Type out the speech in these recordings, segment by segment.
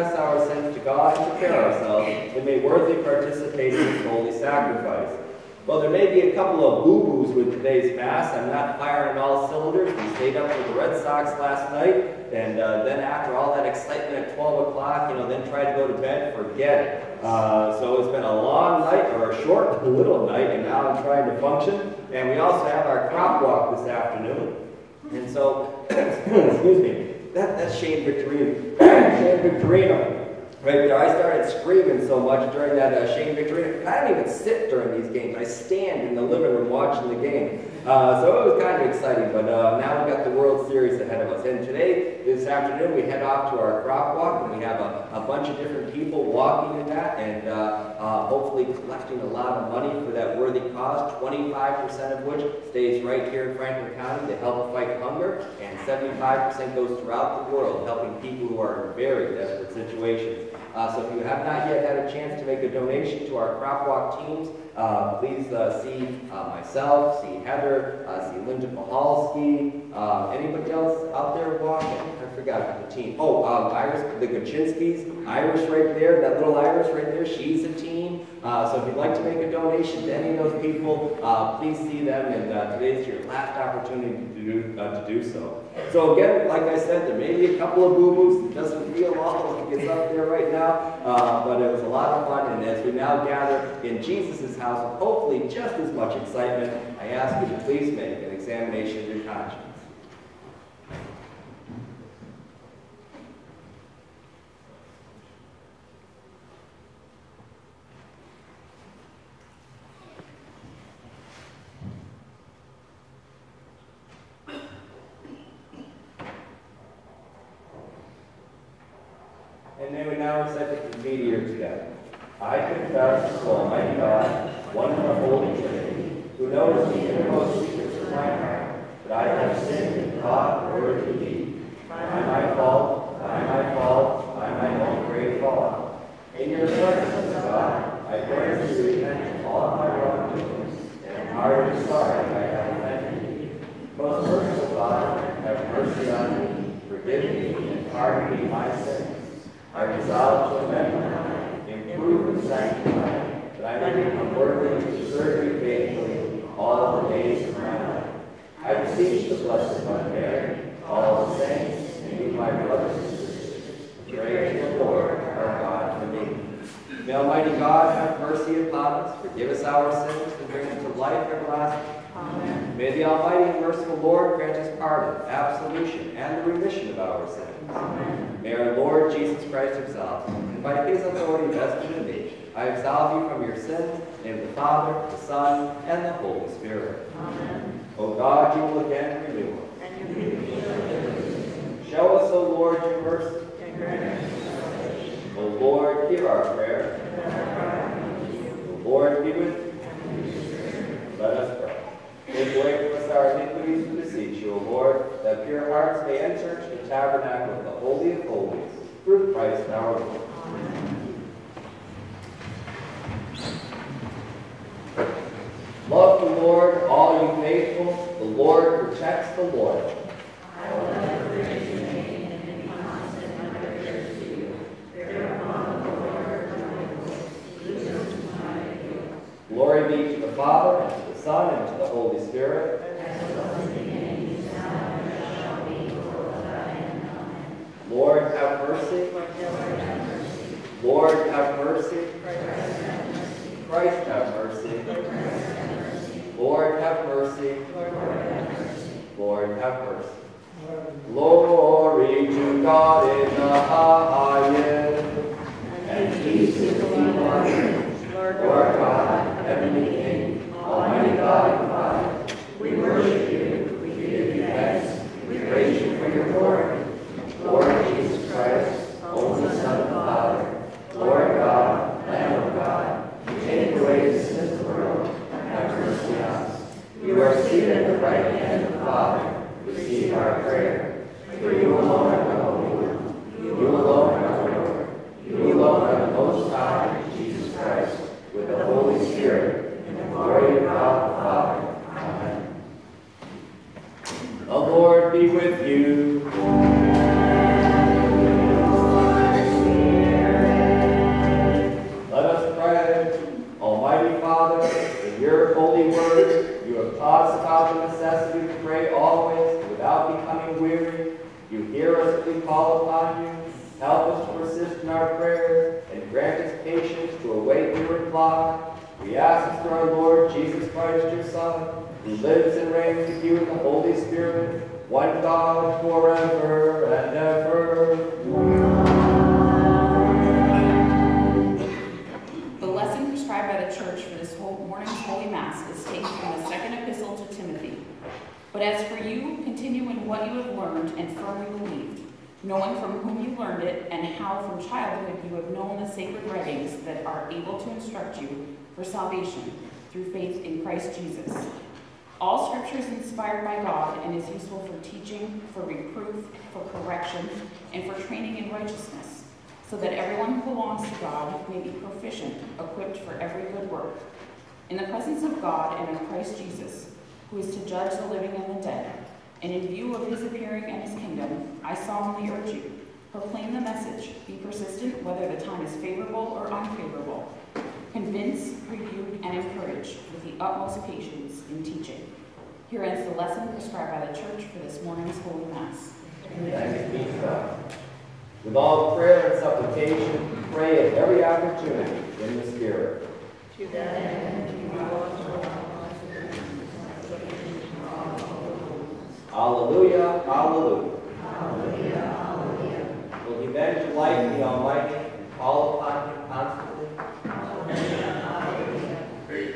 confess our sins to God and prepare ourselves that may worthily participate in this holy sacrifice. Well, there may be a couple of boo-boos with today's Mass. I'm not firing all cylinders. We stayed up for the Red Sox last night, and uh, then after all that excitement at 12 o'clock, you know, then tried to go to bed, forget it. Uh, so it's been a long night, or a short little night, and now I'm trying to function. And we also have our crop walk this afternoon. And so, excuse me, that, that's Shane Victorino. Shane Victorino. Right I started screaming so much during that uh, Shane Victorino. I don't even sit during these games. I stand in the living room watching the game. Uh, so it was kind of exciting, but uh, now we've got the World Series ahead of us. And today, this afternoon, we head off to our crop walk, and we have a, a bunch of different people walking in that, and uh, uh, hopefully collecting a lot of money for that worthy cause, 25% of which stays right here in Franklin County to help fight hunger, and 75% goes throughout the world, helping people who are in very desperate situations. Uh, so if you have not yet had a chance to make a donation to our crop walk teams, uh, please uh, see uh, myself, see Heather, uh, see Linda Pahalski, uh, anybody else out there walking? I forgot about the team. Oh, um, Iris, the Kaczynskis, Iris right there, that little Iris right there, she's a team. So if you'd like to make a donation to any of those people, please see them, and today's your last opportunity to do, to do so. So again, like I said, there may be a couple of boo-boos. It doesn't feel all like it's up there right now, uh, but it was a lot of fun, and as we now gather in Jesus' house hopefully just as much excitement, I ask you to please make an examination of your conscience. And they would now recite the Confiteor together. I confess to Almighty God, one and the Holy Trinity, who knows the innermost secrets of my heart, that I have sinned in thought, word, and deed. By my fault, by my fault, by my own great fault. In your presence, God, I earnestly repent of all my wrongdoings, and am heartily sorry I have offended you. Most merciful God, have mercy on me, forgive me, and pardon me my sins. I resolve to life, improve and sanctify, that I may become worthy to serve you faithfully all the days of my life. I beseech the Blessed Mother Mary, all the saints, and you, my brothers and sisters, pray to the Lord our God for me. May Almighty God have mercy upon us, forgive us our sins, and bring us to life everlasting. Amen. May the Almighty and merciful Lord grant us pardon, absolution, and the remission of our sins. Amen. May our Lord Jesus Christ absolve you, and by his authority vested in me, I absolve you from your sins, in the name of the Father, the Son, and the Holy Spirit. Amen. O God, you will again renew us. And you give Show us, O Lord, your mercy. and grant. O Lord, hear our prayer. And our cry unto Lord be with you. And with your spirit. Let us pray. Take away from us our iniquities, we beseech you, O Lord, that pure hearts may enter into the tabernacle of the Holy of Holies, through Christ our Lord. Amen. Love the Lord, all you faithful. The Lord protects the Lord. I will ever praise your name and in constant my prayers to you. Thereupon, O Lord, my voice, listen to my appeal. Glory be to the Father, and to the Son, and to the Holy Spirit. upon you. Help us to persist in our prayers and grant us patience to await your reply. We ask this through our Lord Jesus Christ, your Son, who lives and reigns with you in the Holy Spirit, one God forever and ever. The lesson prescribed by the church for this whole morning's Holy Mass is taken from the second epistle to Timothy. But as for you, continue in what you have learned and firmly believe knowing from whom you learned it, and how from childhood you have known the sacred writings that are able to instruct you for salvation through faith in Christ Jesus. All scripture is inspired by God and is useful for teaching, for reproof, for correction, and for training in righteousness, so that everyone who belongs to God may be proficient, equipped for every good work. In the presence of God and of Christ Jesus, who is to judge the living and the dead, and in view of his appearing and his kingdom, I solemnly urge you, proclaim the message, be persistent whether the time is favorable or unfavorable. Convince, rebuke, and encourage with the utmost patience in teaching. Here ends the lesson prescribed by the church for this morning's Holy Mass. Thanks be to God. With all prayer and supplication, pray at every opportunity in the Spirit. To that end, we also Alleluia, alleluia. Will he then delight the Almighty and call upon him constantly?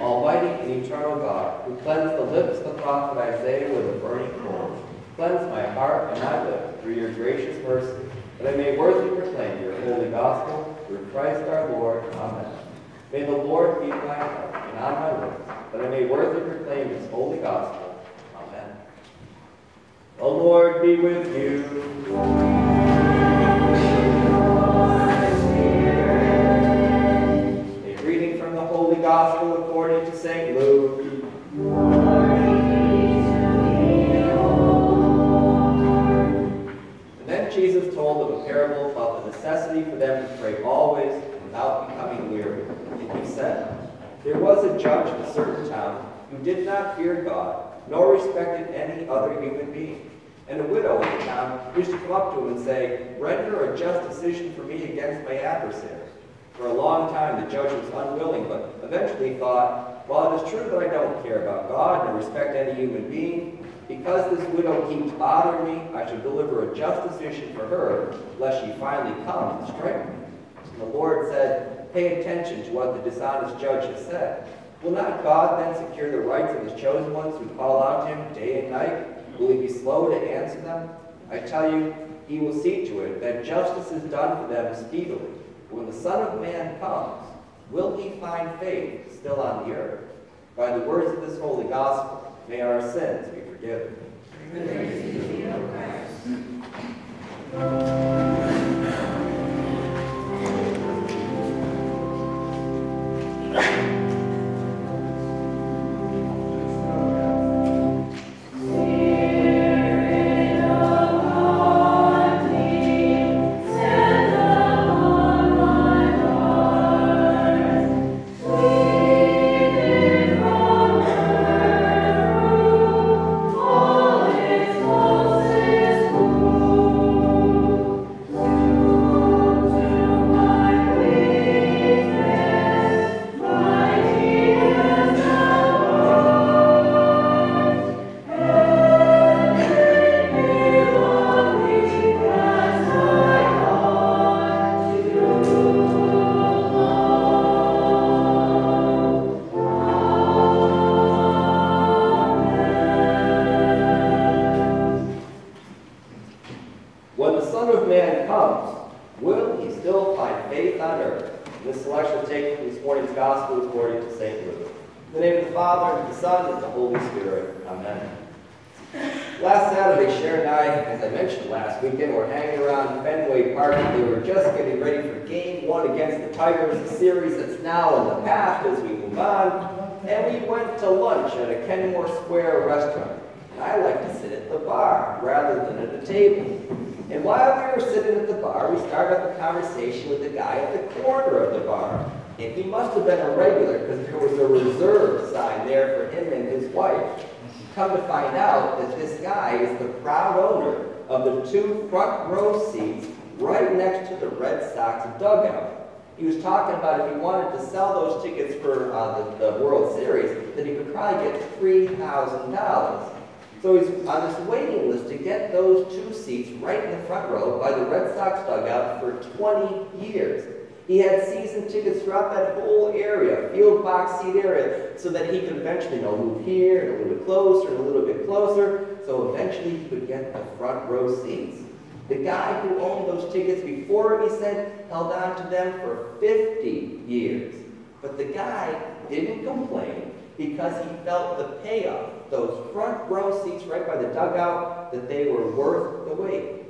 Almighty and eternal God, who cleansed the lips of the prophet Isaiah with a burning coal, cleanse my heart and my lips through your gracious mercy, that I may worthily proclaim your holy gospel through Christ our Lord. Amen. May the Lord be my heart and on my lips, that I may worthily proclaim his holy gospel. The Lord be with you. A reading from the Holy Gospel according to St. Luke. And then Jesus told them a parable about the necessity for them to pray always without becoming weary. And he said, There was a judge in a certain town who did not fear God, nor respected any other human being. And a widow in the town used to come up to him and say, Render a just decision for me against my adversary. For a long time, the judge was unwilling, but eventually thought, Well, it is true that I don't care about God nor respect any human being. Because this widow keeps bothering me, I should deliver a just decision for her, lest she finally come and strike me. And the Lord said, Pay attention to what the dishonest judge has said. Will not God then secure the rights of his chosen ones who call out to him day and night? Will he be slow to answer them? I tell you, he will see to it that justice is done for them speedily. When the Son of Man comes, will he find faith still on the earth? By the words of this holy gospel, may our sins be forgiven. When two seats right in the front row by the Red Sox dugout for 20 years. He had season tickets throughout that whole area, field box seat area, so that he could eventually you know, move here and a little bit closer and a little bit closer, so eventually he could get the front row seats. The guy who owned those tickets before him, he said, held on to them for 50 years. But the guy didn't complain because he felt the payoff, those front row seats right by the dugout, that they were worth the wait.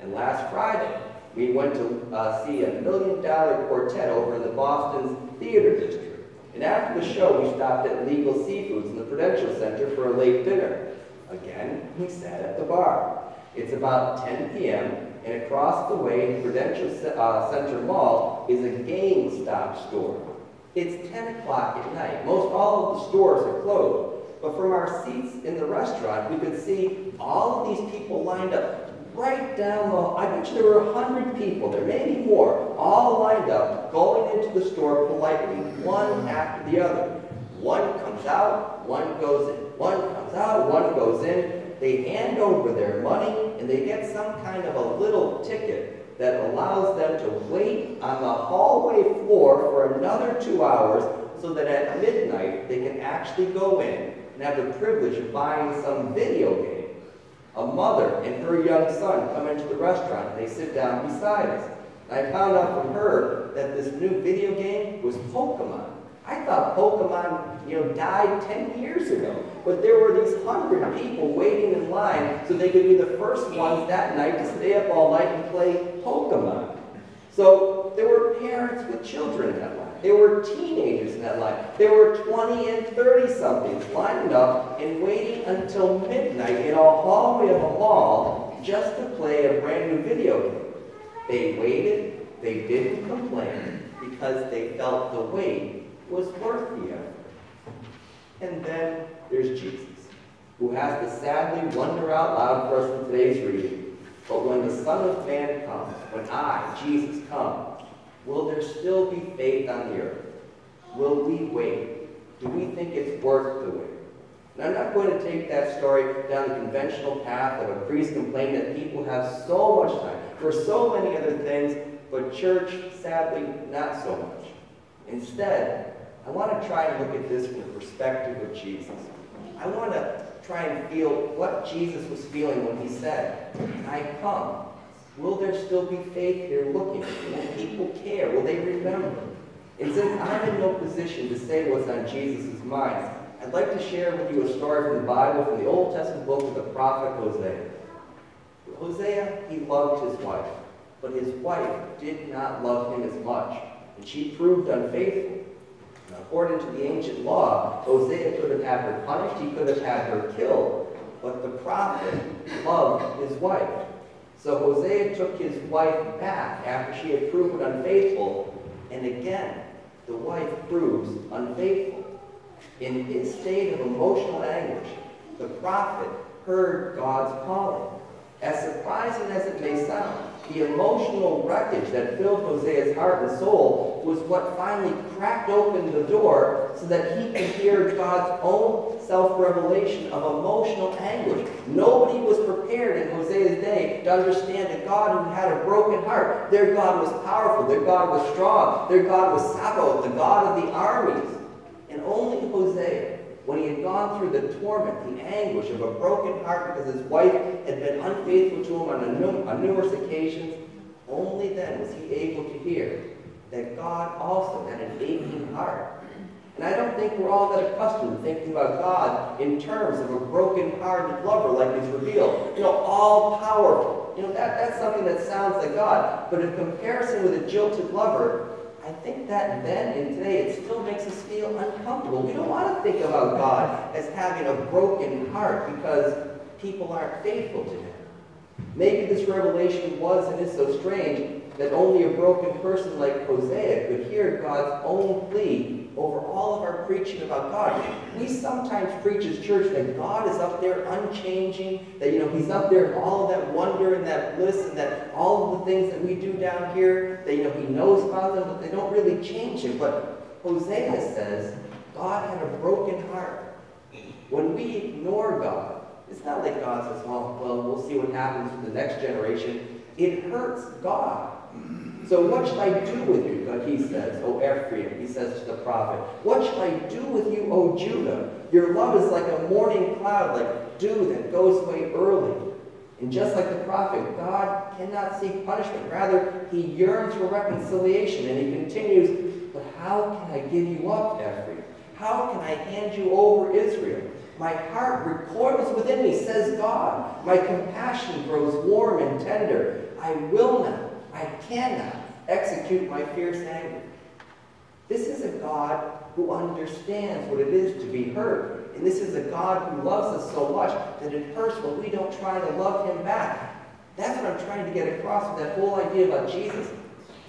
And last Friday, we went to uh, see a million dollar quartet over in the Boston's theater district. And after the show, we stopped at Legal Seafoods in the Prudential Center for a late dinner. Again, we sat at the bar. It's about 10 p.m., and across the way in Prudential uh, Center Mall is a GameStop store. It's 10 o'clock at night. Most all of the stores are closed. But from our seats in the restaurant, we could see all of these people lined up right down the, I bet you there were a hundred people, there may be more, all lined up, going into the store politely, one after the other. One comes out, one goes in. One comes out, one goes in. They hand over their money, and they get some kind of a little ticket that allows them to wait on the hallway floor for another two hours so that at midnight they can actually go in and have the privilege of buying some video game. A mother and her young son come into the restaurant and they sit down beside us. I found out from her that this new video game was Pokemon. I thought Pokemon, you know, died 10 years ago. But there were these hundred people waiting in line so they could be the first ones that night to stay up all night and play Pokemon. So there were parents with children in that line. There were teenagers in that line. There were 20 and 30 somethings lining up and waiting until midnight in a hallway of a mall just to play a brand new video game. They waited, they didn't complain because they felt the wait was worth the effort. And then there's Jesus, who has to sadly wonder out loud for us in today's reading. But when the Son of Man comes, when I, Jesus, come, will there still be faith on the earth? Will we wait? Do we think it's worth the wait? And I'm not going to take that story down the conventional path of a priest complaining that people have so much time for so many other things, but church, sadly, not so much. Instead, I want to try and look at this from the perspective of Jesus. I want to try and feel what Jesus was feeling when he said, I come. Will there still be faith here looking? Will people care? Will they remember? And since I'm in no position to say what's on Jesus' mind, I'd like to share with you a story from the Bible, from the Old Testament book of the prophet Hosea. Hosea, he loved his wife, but his wife did not love him as much, and she proved unfaithful. According to the ancient law, Hosea could have had her punished, he could have had her killed, but the prophet loved his wife. So Hosea took his wife back after she had proven unfaithful, and again, the wife proves unfaithful. In his state of emotional anguish, the prophet heard God's calling. As surprising as it may sound, the emotional wreckage that filled Hosea's heart and soul was what finally cracked open the door so that he could hear God's own self-revelation of emotional anguish. Nobody was prepared in Hosea's day to understand a God who had a broken heart. Their God was powerful. Their God was strong. Their God was Sabaoth, the God of the armies. And only Hosea when he had gone through the torment, the anguish of a broken heart because his wife had been unfaithful to him on, num on numerous occasions, only then was he able to hear that God also had an aching heart. And I don't think we're all that accustomed to thinking about God in terms of a broken-hearted lover like he's revealed. You know, all-powerful. You know, that, that's something that sounds like God. But in comparison with a jilted lover, think that then and today it still makes us feel uncomfortable. We don't want to think about God as having a broken heart because people aren't faithful to him. Maybe this revelation was and is so strange that only a broken person like Hosea could hear God's own plea over all of our preaching about God. We sometimes preach as church that God is up there unchanging, that you know He's up there in all of that wonder and that bliss and that all of the things that we do down here, that you know He knows about them, but they don't really change Him. But Hosea says God had a broken heart. When we ignore God, it's not like God says, well, well, we'll see what happens with the next generation. It hurts God. So what shall I do with you, God, he says, O Ephraim, he says to the prophet. What shall I do with you, O Judah? Your love is like a morning cloud, like dew that goes away early. And just like the prophet, God cannot seek punishment. Rather, he yearns for reconciliation. And he continues, But how can I give you up, Ephraim? How can I hand you over Israel? My heart recoils within me, says God. My compassion grows warm and tender. I will not, I cannot execute my fierce anger. This is a God who understands what it is to be hurt. And this is a God who loves us so much that it hurts when we don't try to love him back. That's what I'm trying to get across with that whole idea about Jesus.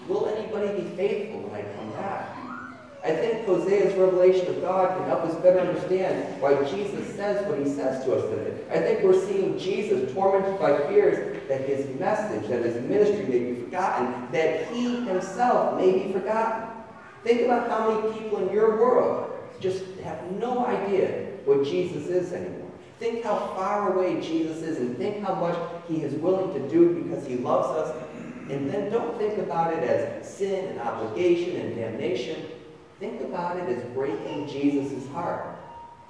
Will anybody be faithful when I? I think Hosea's revelation of God can help us better understand why Jesus says what he says to us today. I think we're seeing Jesus tormented by fears that his message, that his ministry may be forgotten, that he himself may be forgotten. Think about how many people in your world just have no idea what Jesus is anymore. Think how far away Jesus is and think how much he is willing to do because he loves us. And then don't think about it as sin and obligation and damnation. Think about it as breaking Jesus' heart.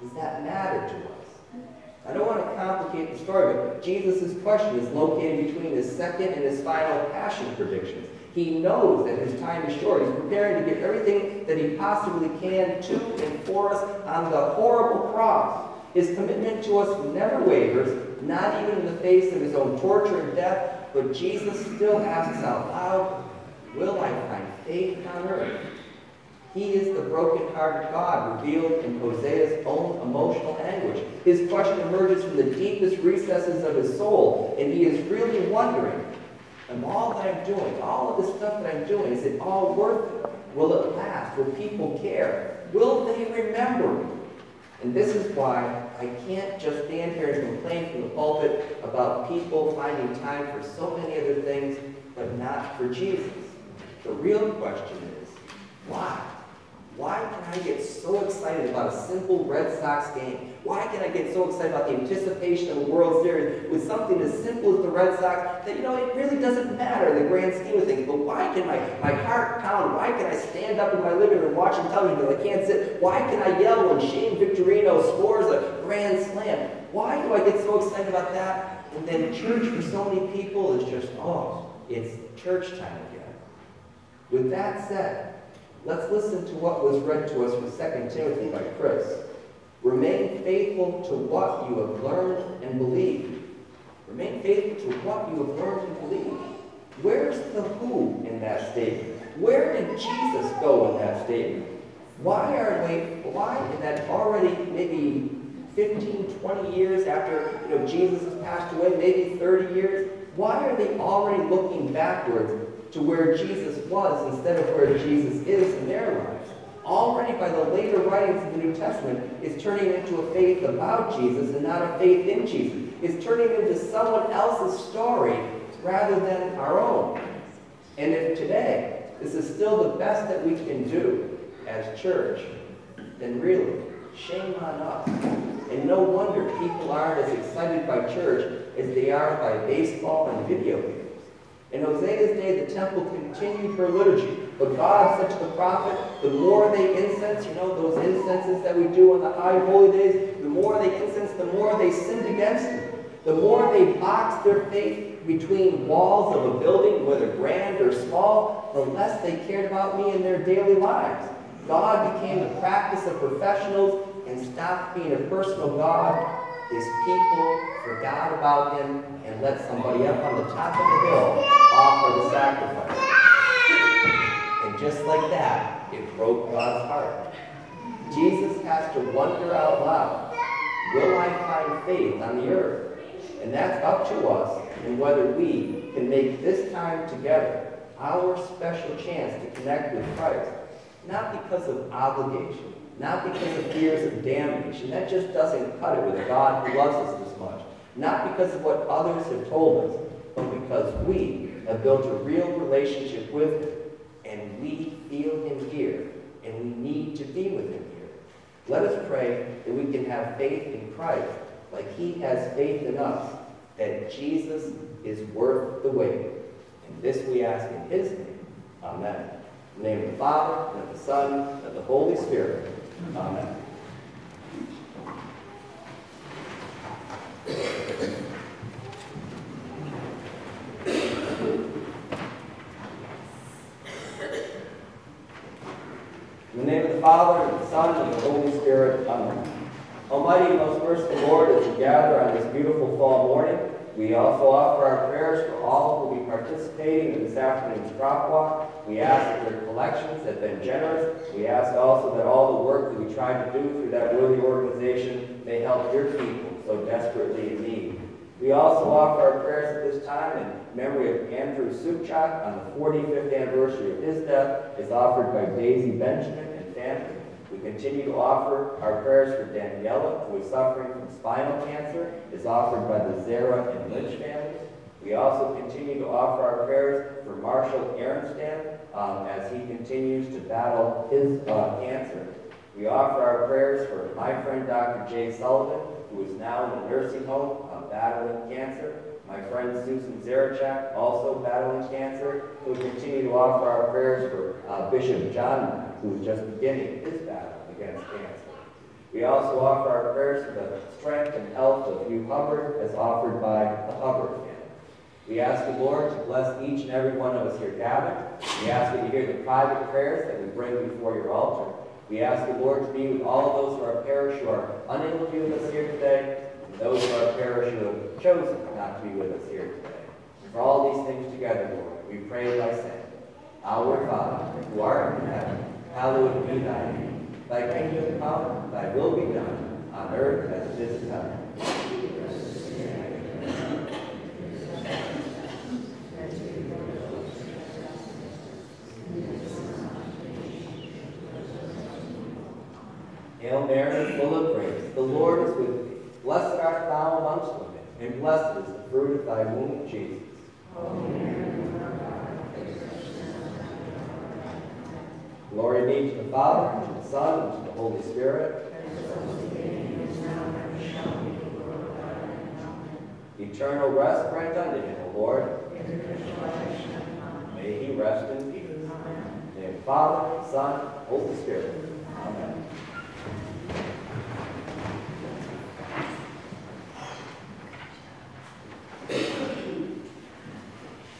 Does that matter to us? I don't want to complicate the story, but Jesus' question is located between his second and his final passion predictions. He knows that his time is short. He's preparing to give everything that he possibly can to and for us on the horrible cross. His commitment to us never wavers, not even in the face of his own torture and death, but Jesus still asks out loud, Will I find faith on earth? He is the broken-hearted God revealed in Hosea's own emotional anguish. His question emerges from the deepest recesses of his soul, and he is really wondering, am all that I'm doing, all of the stuff that I'm doing, is it all worth it? Will it last? Will people care? Will they remember me? And this is why I can't just stand here and complain from the pulpit about people finding time for so many other things, but not for Jesus. The real question is, why? Why can I get so excited about a simple Red Sox game? Why can I get so excited about the anticipation of the World Series with something as simple as the Red Sox that, you know, it really doesn't matter in the grand scheme of things. But why can my, my heart pound? Why can I stand up in my living room watching television because I can't sit? Why can I yell when Shane Victorino scores a grand slam? Why do I get so excited about that? And then church for so many people is just, oh, it's church time again. With that said, Let's listen to what was read to us from 2 Timothy by Chris. Remain faithful to what you have learned and believed. Remain faithful to what you have learned and believed. Where's the who in that statement? Where did Jesus go in that statement? Why are we, why in that already maybe 15, 20 years after you know, Jesus has passed away, maybe 30 years, why are they already looking backwards to where Jesus was instead of where Jesus is in their lives. Already by the later writings of the New Testament, is turning into a faith about Jesus and not a faith in Jesus. It's turning into someone else's story rather than our own. And if today this is still the best that we can do as church, then really, shame on us. And no wonder people aren't as excited by church as they are by baseball and video games. In Hosea's day, the temple continued her liturgy. But God said to the prophet, the more they incense, you know, those incenses that we do on the high holy days, the more they incense, the more they sinned against me. The more they boxed their faith between walls of a building, whether grand or small, the less they cared about me in their daily lives. God became the practice of professionals and stopped being a personal God. His people forgot about him and let somebody up on the top of the hill offer the sacrifice. And just like that, it broke God's heart. Jesus has to wonder out loud, will I find faith on the earth? And that's up to us and whether we can make this time together our special chance to connect with Christ, not because of obligation, not because of fears of damage, and That just doesn't cut it with a God who loves us this much. Not because of what others have told us, but because we have built a real relationship with Him, and we feel Him here, and we need to be with Him here. Let us pray that we can have faith in Christ like He has faith in us, that Jesus is worth the wait. And this we ask in His name. Amen. In the name of the Father, and of the Son, and of the Holy Spirit. Amen. In the name of the Father, and the Son, and the Holy Spirit. Amen. Almighty most merciful Lord, as we gather on this beautiful fall morning, we also offer our prayers for all who will be participating in this afternoon's crop walk. We ask that their collections have been generous. We ask also that all the work that we try to do through that worthy organization may help your people so desperately in need. We also offer our prayers at this time in memory of Andrew Suchak on the 45th anniversary of his death is offered by Daisy Benjamin. We continue to offer our prayers for Daniela, who is suffering from spinal cancer, is offered by the Zara and Lynch families. We also continue to offer our prayers for Marshall Arenstam um, as he continues to battle his uh, cancer. We offer our prayers for my friend Dr. Jay Sullivan, who is now in a nursing home uh, battling cancer. My friend Susan Zarachak, also battling cancer. We continue to offer our prayers for uh, Bishop John who is just beginning his. We also offer our prayers for the strength and health of Hugh Hubbard as offered by the Hubbard family. We ask the Lord to bless each and every one of us here gathered. We ask that you hear the private prayers that we bring before your altar. We ask the Lord to be with all of those of our parish who are unable to be with us here today, and those of our parish who have chosen not to be with us here today. And for all these things together, Lord, we pray by saying, Our Father, who art in heaven, hallowed be thy name. Thy kingdom come, thy will be done, on earth as it is in heaven. Hail Mary, full of grace, the Lord is with thee. Blessed art thou amongst women, and blessed is the fruit of thy womb, Jesus. Glory be to the Father, and to the Son, and to the Holy Spirit. Eternal rest grant unto him, O Lord. May he rest in peace. In the Father, Son, Holy Spirit. Amen.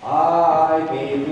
I believe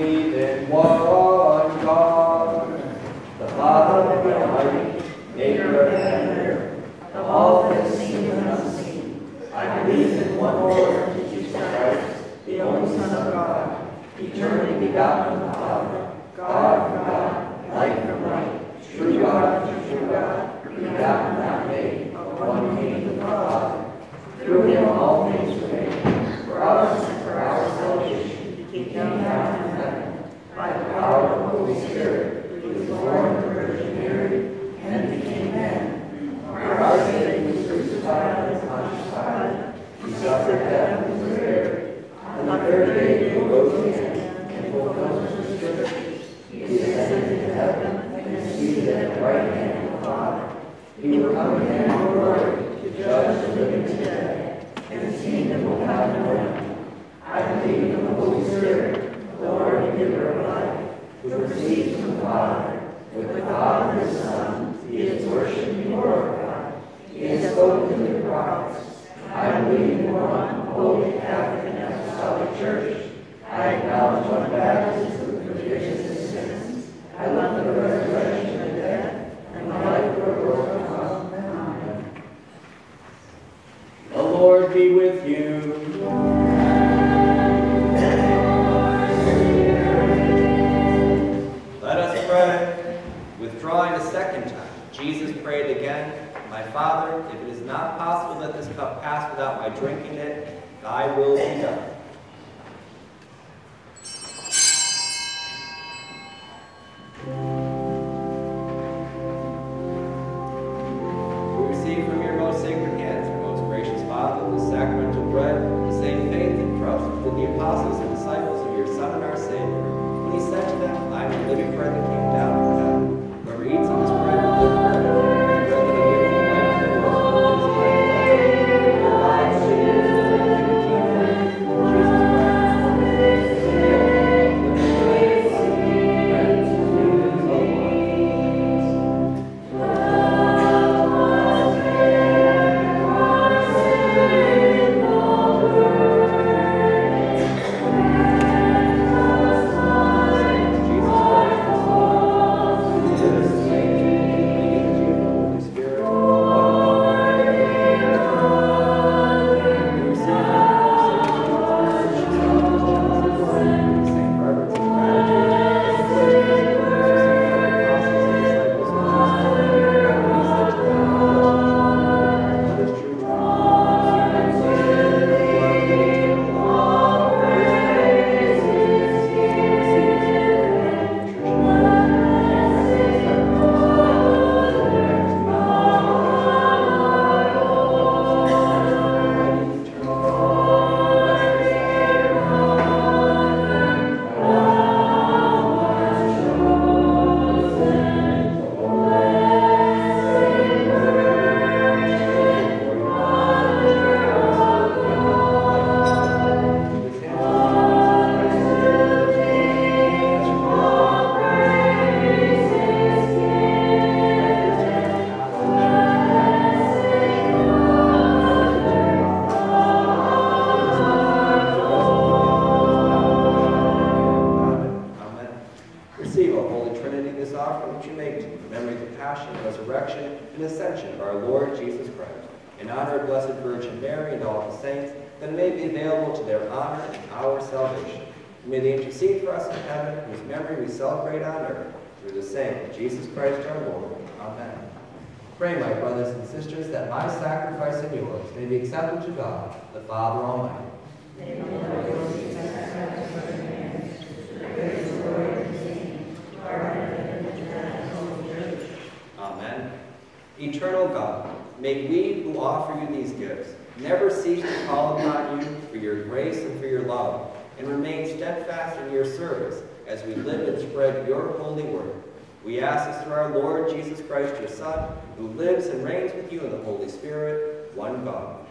who lives and reigns with you in the Holy Spirit, one God,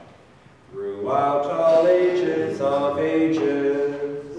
throughout all ages of ages.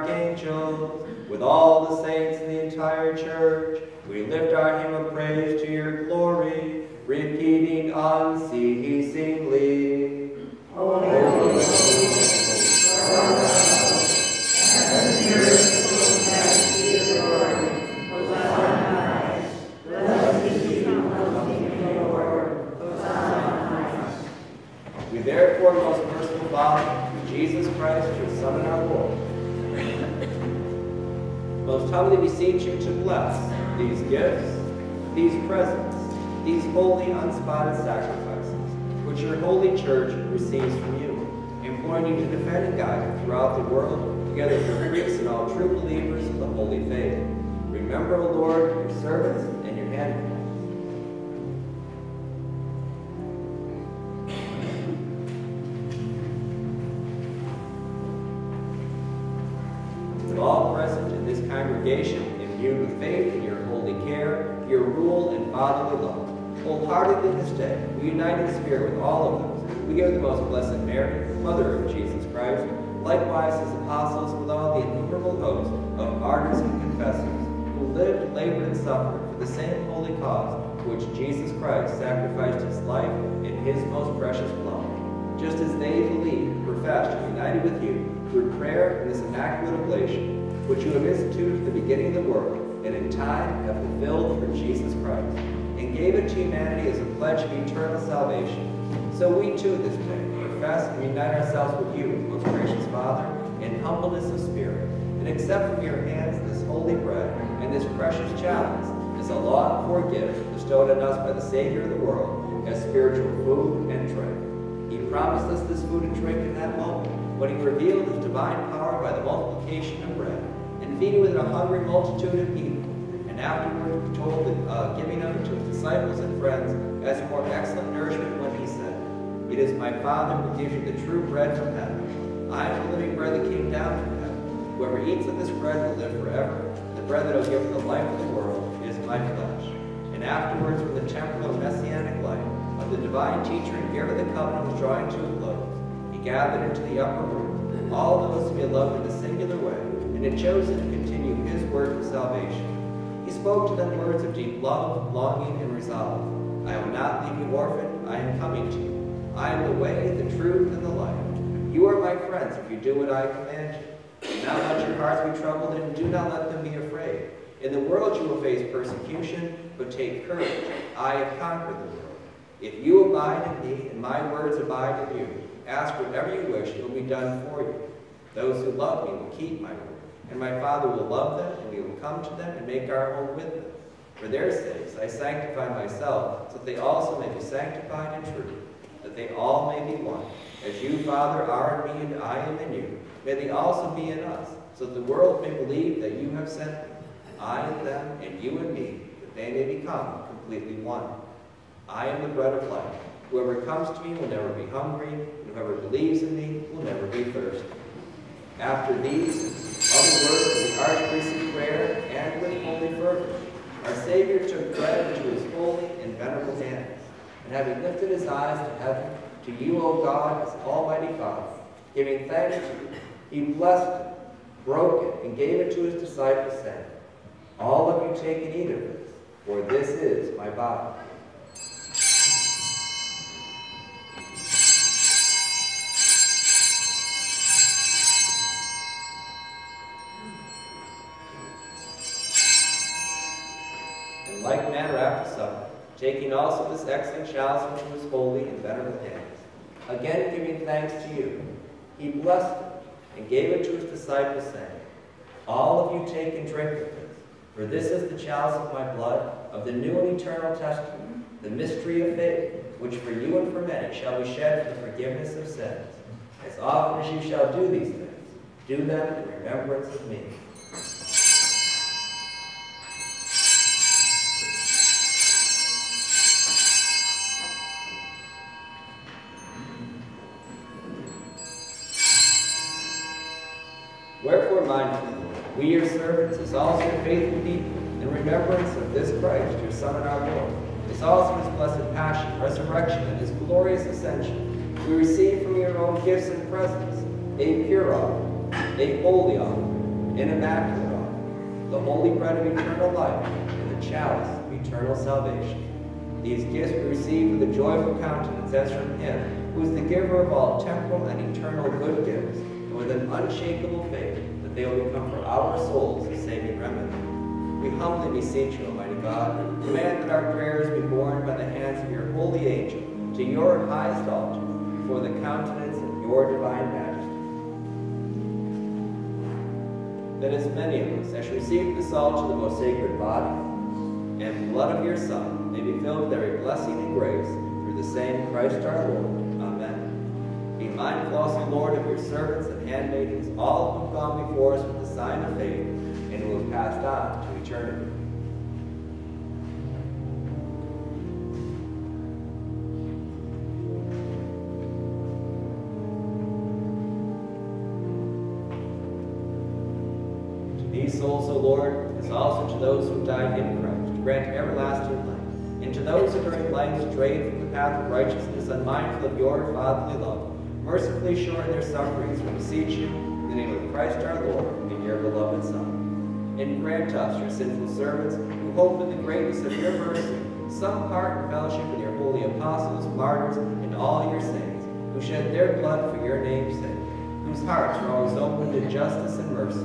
archangels, with all the saints in the entire church, we lift our hymn of praise to your glory, repeating unceasingly. Holy, Holy, Holy, therefore, most merciful Father, Jesus Christ, your Son and our Lord, most humbly beseech you to bless these gifts, these presents, these holy, unspotted sacrifices, which your holy church receives from you, imploring you to defend and guide throughout the world, together with priests and all true believers in the holy faith. Remember, O Lord, your servants and your hand. We unite in spirit with all of them, We give the most blessed Mary, Mother of Jesus Christ, likewise his apostles with all the innumerable hosts of martyrs and confessors, who lived, labored, and suffered for the same holy cause for which Jesus Christ sacrificed his life in his most precious blood. Just as they believed and professed be united with you through prayer and this immaculate oblation, which you have instituted at the beginning of the world, and in time have fulfilled for Jesus Christ, and gave it to humanity as a pledge of eternal salvation. So we too this day profess and unite ourselves with you, most gracious Father, in humbleness of spirit, and accept from your hands this holy bread and this precious chalice as a law for gift bestowed on us by the Savior of the world as spiritual food and drink. He promised us this food and drink in that moment when he revealed his divine power by the multiplication of bread and feeding with it a hungry multitude of people, and afterward told uh, giving it to his disciples and friends as more excellent nourishment when he said, It is my Father who gives you the true bread from heaven. I am the living bread that came down from heaven. Whoever eats of this bread will live forever. The bread that will give for the life of the world is my flesh. And afterwards, when the temporal messianic life of the divine teacher and giver of the covenant was drawing to a close, he gathered into the upper room all those whom he loved in a singular way, and had chosen to continue his work of salvation. Spoke to them words of deep love, longing, and resolve. I will not leave you orphaned, I am coming to you. I am the way, the truth, and the life. You are my friends if you do what I command you. Do not let your hearts be troubled, and do not let them be afraid. In the world you will face persecution, but take courage. I have conquered the world. If you abide in me, and my words abide in you, ask whatever you wish, it will be done for you. Those who love me will keep my word, and my Father will love them, and we will come to them and make our home with them. For their sakes I sanctify myself, so that they also may be sanctified in truth, that they all may be one. As you, Father, are in me and I am in you, may they also be in us, so that the world may believe that you have sent me. I in them, and you in me, that they may become completely one. I am the bread of life. Whoever comes to me will never be hungry, and whoever believes in me will never be thirsty. After these, other words of the archpriestly prayer, and with holy fervor, our Savior took bread into his holy and venerable hands, and having lifted his eyes to heaven, to you, O God, as Almighty Father, giving thanks to you, he blessed it, broke it, and gave it to his disciples, saying, All of you take and eat of this, for this is my body. Excellent chalice into his holy and venerable hands, again giving thanks to you, he blessed it and gave it to his disciples, saying, All of you take and drink of this, for this is the chalice of my blood of the new and eternal testament, the mystery of faith, which for you and for many shall be shed for the forgiveness of sins. As often as you shall do these things, do them in remembrance of me. Servants, as also faithful people, in remembrance of this Christ, your Son and our Lord, as also his blessed passion, resurrection, and his glorious ascension, we receive from your own gifts and presents a pure offering, a holy offering, an immaculate offering, the holy bread of eternal life, and the chalice of eternal salvation. These gifts we receive with a joyful countenance as from him, who is the giver of all temporal and eternal good gifts, and with an unshakable faith they will become for our souls a saving remedy. We humbly beseech you, Almighty God, command that our prayers be borne by the hands of your holy angel to your highest altar, for the countenance of your divine majesty. That as many of us as receive the salt of the most sacred body and blood of your Son may be filled with every blessing and grace through the same Christ our Lord. Mindful also, Lord, of your servants and handmaidens, all who have gone before us with the sign of faith, and who have passed on to eternity. To these these souls, O Lord, as also to those who died in Christ, grant everlasting life. And to those who during life strayed from the path of righteousness, unmindful of your fatherly love, mercifully shorten their sufferings, we beseech you, in the name of Christ our Lord, and your beloved Son. And grant us, your sinful servants, who hope in the greatness of your mercy, some part and fellowship with your holy apostles, martyrs, and all your saints, who shed their blood for your name's sake, whose hearts are always open to justice and mercy,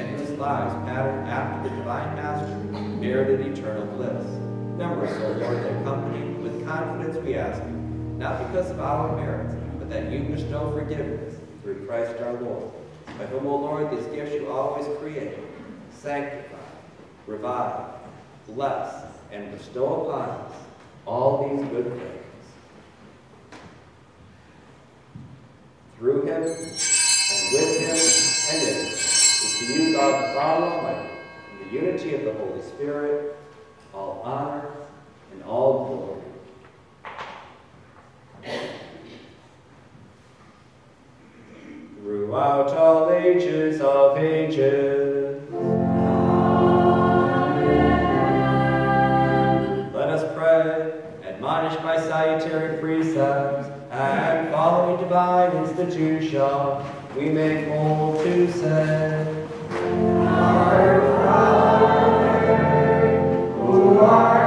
and whose lives patterned after the divine Master merited eternal bliss. Number us, O Lord, their company, with confidence we ask you, not because of our merits, that you bestow forgiveness through Christ our Lord, by whom, O Lord, these gifts you always create, sanctify, revive, bless, and bestow upon us all these good things. Through him, and with him, and in him, to you, God the Father Almighty, in the unity of the Holy Spirit, all honor and all glory. Throughout all ages of ages. Amen. Let us pray, admonished by salutary precepts, and following divine institution, we make bold to say, Deliver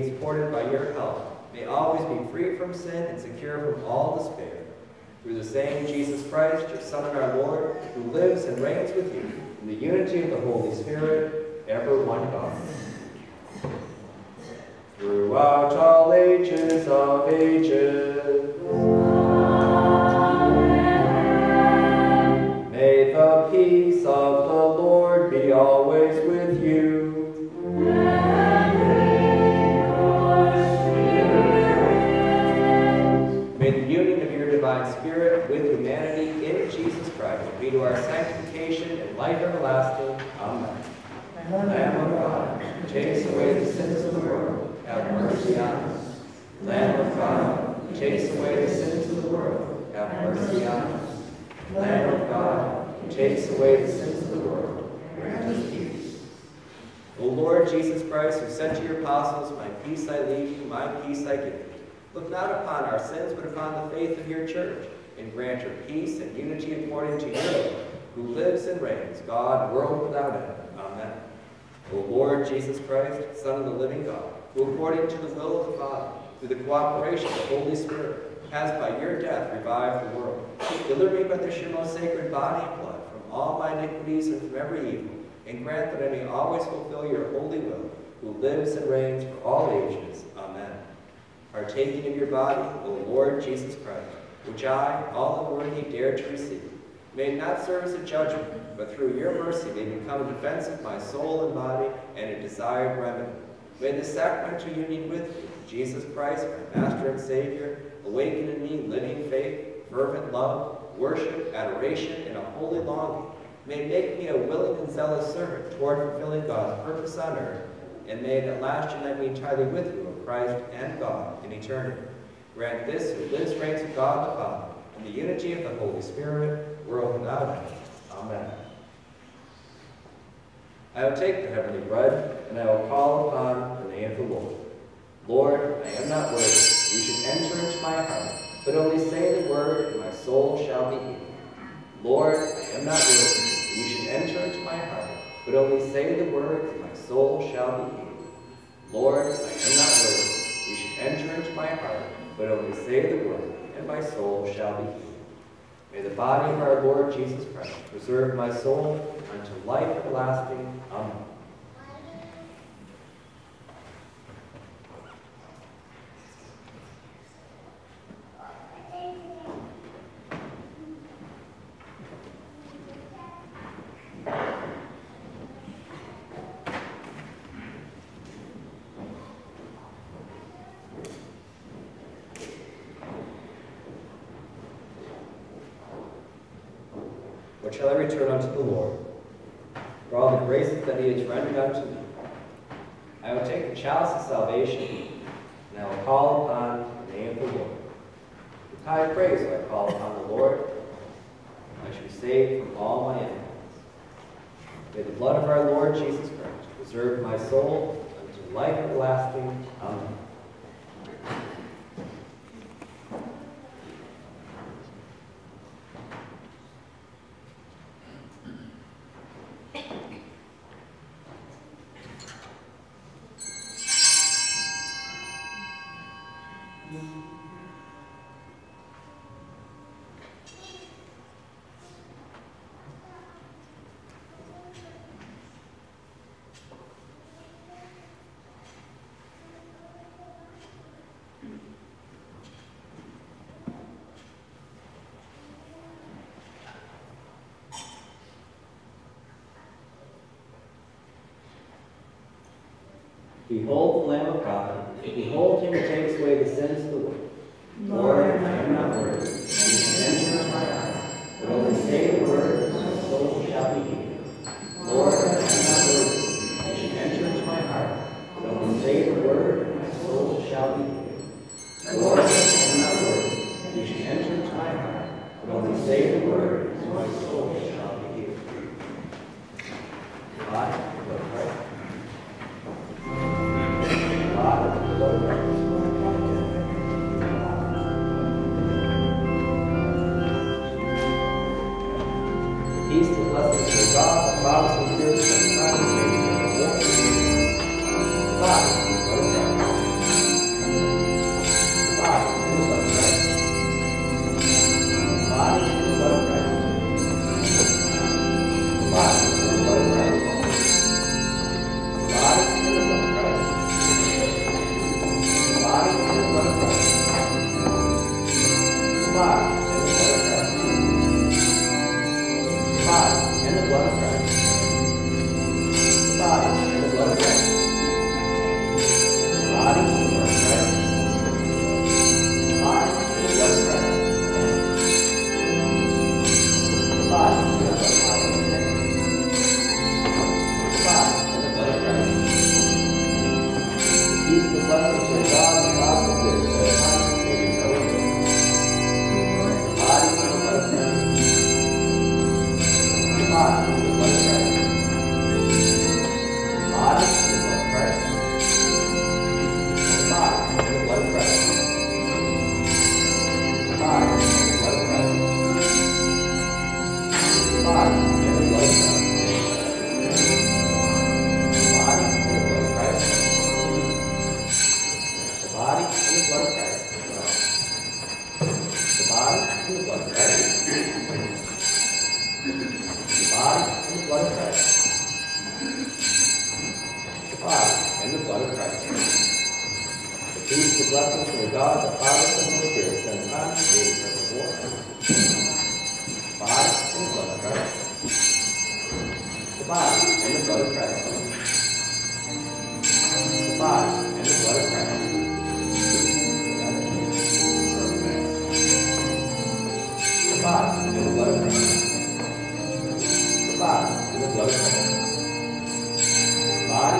being supported by your help, may always be free from sin and secure from all despair. Through the same Jesus Christ, your Son and our Lord, who lives and reigns with you in the unity of the Holy Spirit, ever one God. Throughout all ages of ages. Life everlasting. Amen. Lamb of God, who takes away the sins of the world, have mercy on us. Lamb of God, who takes away the sins of the world, have mercy on us. Lamb of God, who takes away the sins of the world, grant us peace. O Lord Jesus Christ, who said to your apostles, My peace I leave you, my peace I give you. Look not upon our sins, but upon the faith of your church, and grant her peace and unity according to your will, who lives and reigns, God, world without end. Amen. O Lord Jesus Christ, Son of the living God, who according to the will of the Father, through the cooperation of the Holy Spirit, has by your death revived the world. Deliver me by this your most sacred body and blood from all my iniquities and from every evil, and grant that I may always fulfill your holy will, who lives and reigns for all ages. Amen. Partaking of your body, O Lord Jesus Christ, which I, all unworthy, dare to receive, May not serve as a judgment, but through your mercy may become a defense of my soul and body and a desired remedy. May the sacramental union with you, Jesus Christ, my Master and Savior, awaken in me living faith, fervent love, worship, adoration, and a holy longing. May make me a willing and zealous servant toward fulfilling God's purpose on earth, and may it at last unite me entirely with you, O Christ and God, in eternity. Grant this who lives reigns with God the Father, in the unity of the Holy Spirit, world without us. Amen. I will take the heavenly bread, and I will call upon the name of the Lord. Lord, I am not worthy you should enter into my heart, but only say the word, and my soul shall be healed. Lord, I am not worthy you should enter into my heart, but only say the word, and my soul shall be healed. Lord, I am not worthy you should enter into my heart, but only say the word, and my soul shall be healed. May the body of our Lord Jesus Christ preserve my soul unto life everlasting. Amen. life-lasting. Amen.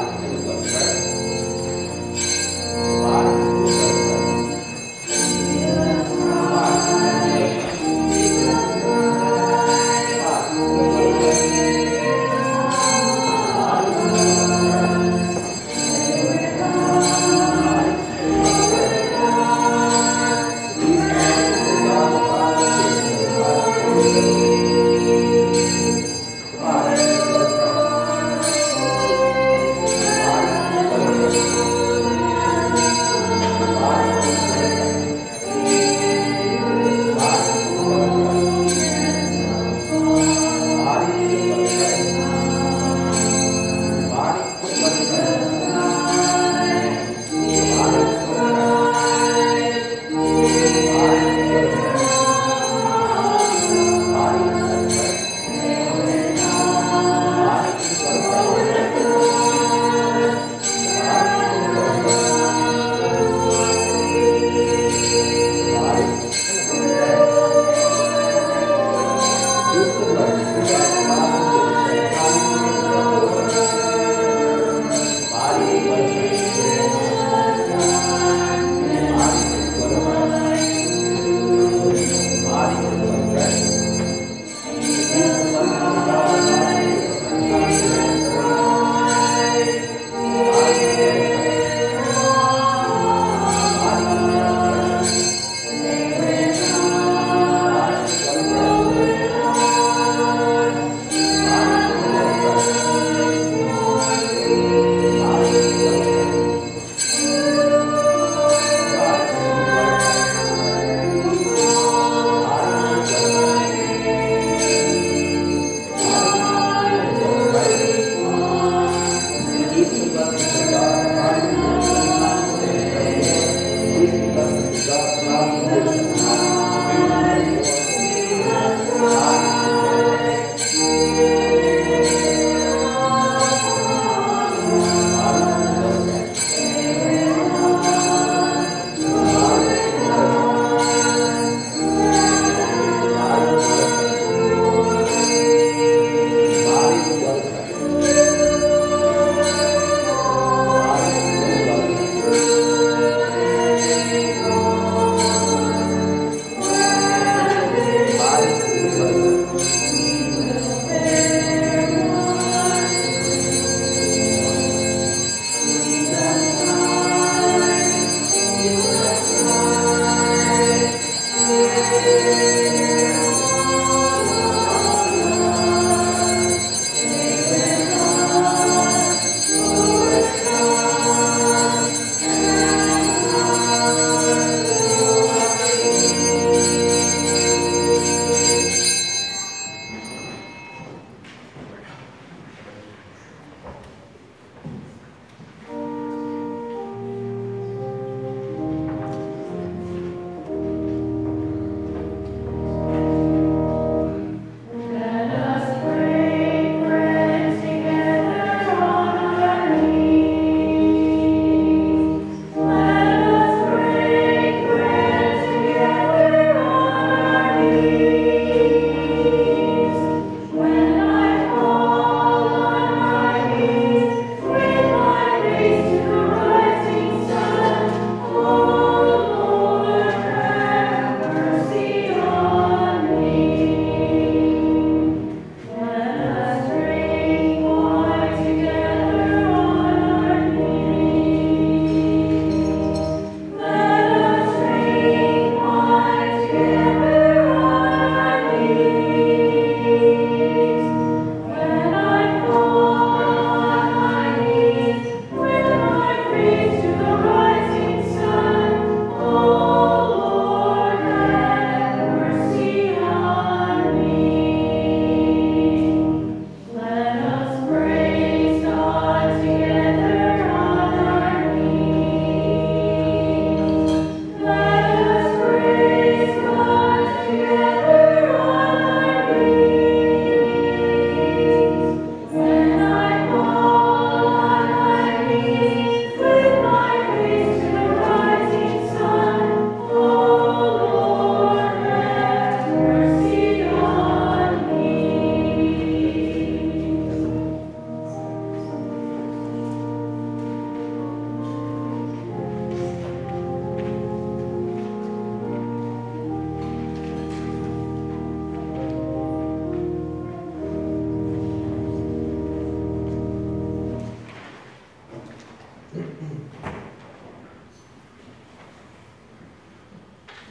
Waalaikumsalam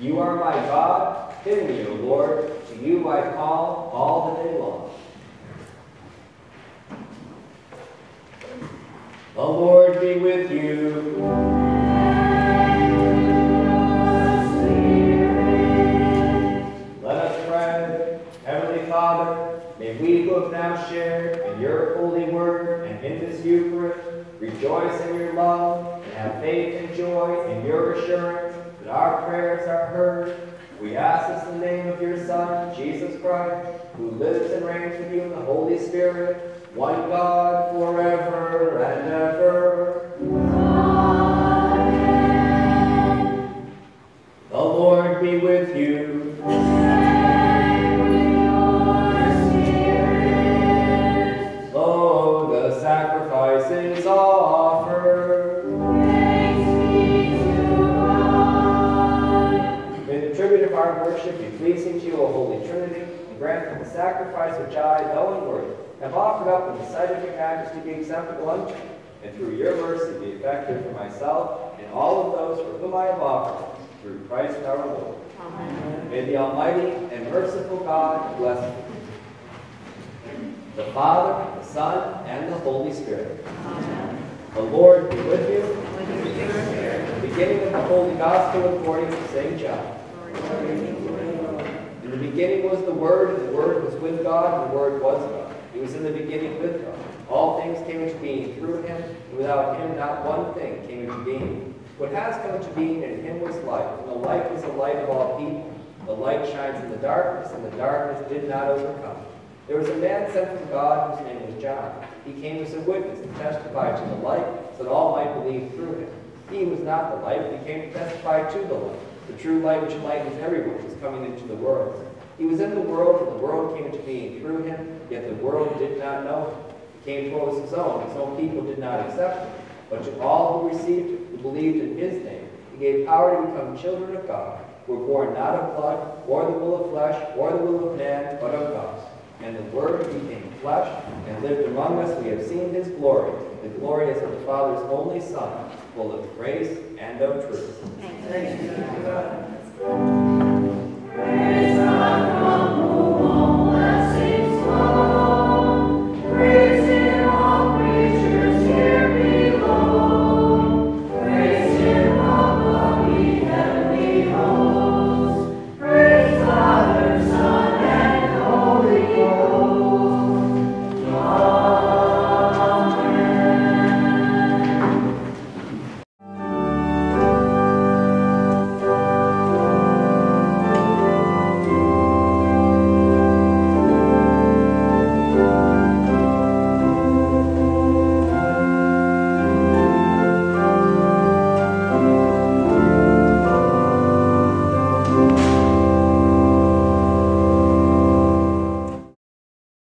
You are my God, hear me, O Lord. To you I call all the day long. The Lord be with you. Let us pray. Heavenly Father, may we who have now shared in your holy word and in this Eucharist rejoice in your love prayers are heard. We ask this in the name of your Son, Jesus Christ, who lives and reigns with you in the Holy Spirit, one God forever and ever. Amen. The Lord be with you. Grant that the sacrifice which I, though unworthy, have offered up in the sight of your majesty be acceptable unto you, and through your mercy be effective for myself and all of those for whom I have offered, through Christ our Lord. Amen. May the Almighty and merciful God bless you. The Father, the Son, and the Holy Spirit. Amen. The Lord be with you. Beginning of the Holy Gospel according to St. John. The beginning was the Word, and the Word was with God, and the Word was God. He was in the beginning with God. All things came into being through him, and without him not one thing came into being. What has come into being in him was light, and the light was the light of all people. The light shines in the darkness, and the darkness did not overcome. it. There was a man sent from God whose name was John. He came as a witness to testify to the light, so that all might believe through him. He was not the light, but he came to testify to the light. The true light which enlightens everyone was coming into the world. He was in the world, and the world came into being through him, yet the world did not know him. He came to his own, his own people did not accept him. But to all who received him, who believed in his name, he gave power to become children of God, who were born not of blood, or the will of flesh, or the will of man, but of God. And the Word became flesh and lived among us. We have seen his glory, the glory as of the Father's only Son, full of grace and of truth. Thanks be to God.